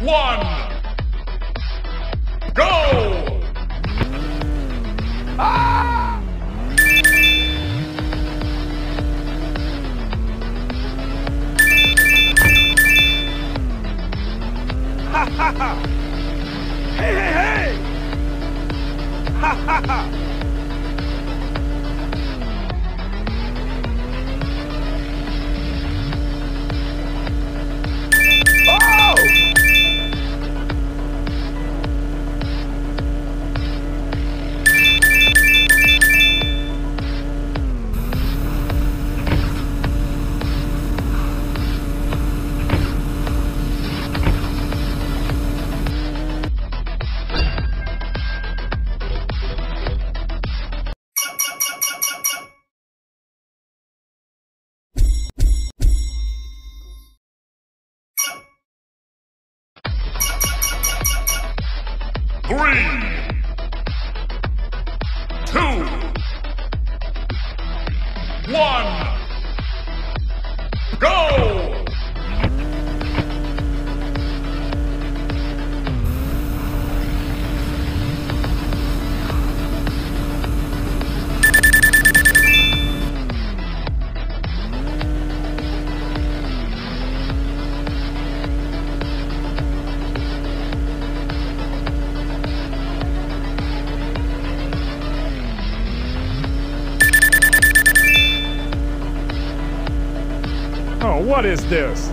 one, go! Ah! Ha ha ha! Three, two, one, Oh, what is this?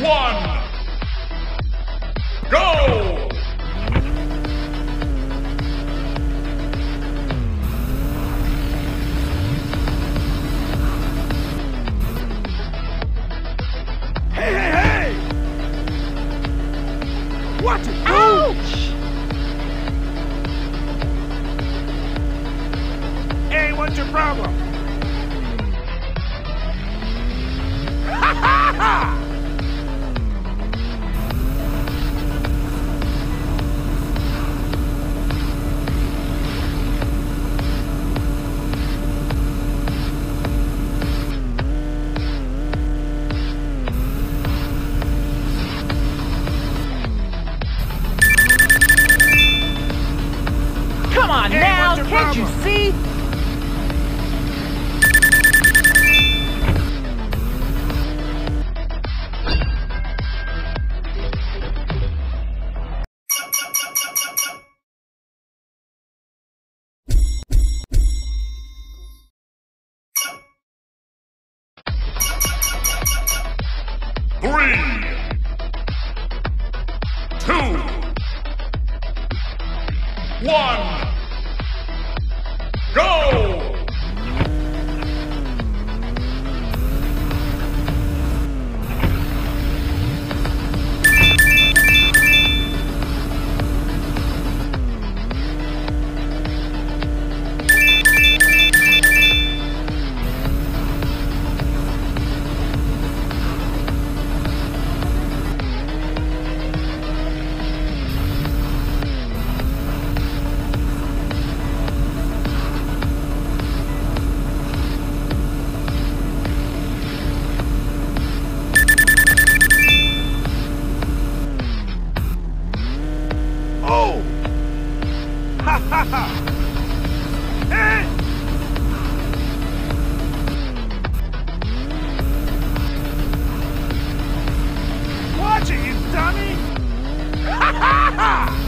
One, go! Hey, hey, hey! What? Ouch! Hey, what's your problem? Ha ha ha! Your can't you see? Three, two, one, Watch it, you dummy! Ha ha ha!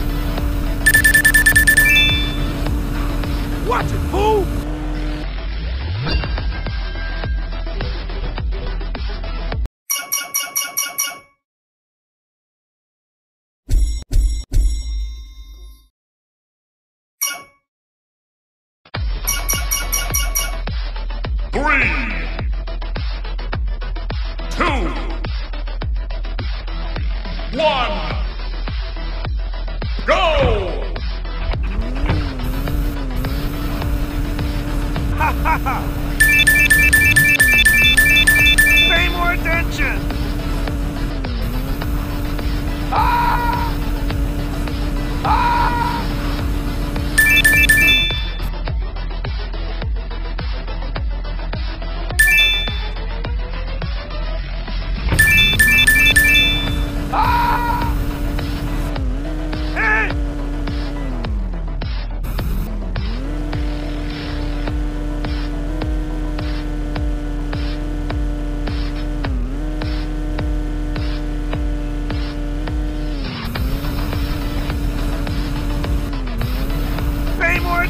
Two. One. Go! Ha ha ha!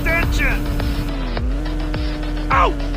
Attention! Out!